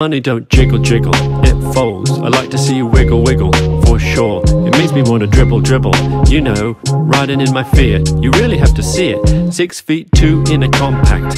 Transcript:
Money don't jiggle jiggle, it folds. I like to see you wiggle wiggle, for sure. It makes me want to dribble dribble. You know, riding in my Fiat. You really have to see it. Six feet two in a compact.